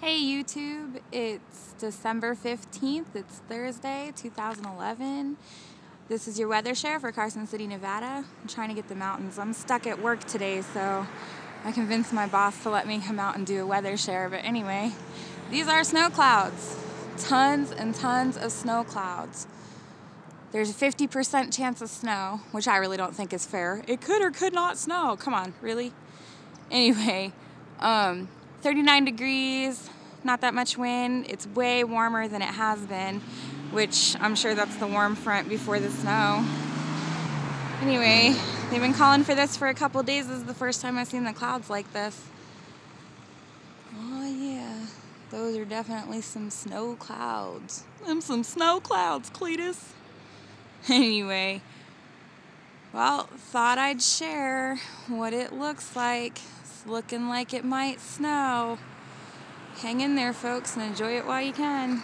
Hey YouTube, it's December 15th. It's Thursday, 2011. This is your weather share for Carson City, Nevada. I'm trying to get the mountains. I'm stuck at work today, so I convinced my boss to let me come out and do a weather share. But anyway, these are snow clouds. Tons and tons of snow clouds. There's a 50% chance of snow, which I really don't think is fair. It could or could not snow. Come on, really? Anyway, um, 39 degrees, not that much wind. It's way warmer than it has been, which I'm sure that's the warm front before the snow. Anyway, they've been calling for this for a couple days. This is the first time I've seen the clouds like this. Oh yeah, those are definitely some snow clouds. Them some snow clouds, Cletus. Anyway, well, thought I'd share what it looks like looking like it might snow. Hang in there, folks, and enjoy it while you can.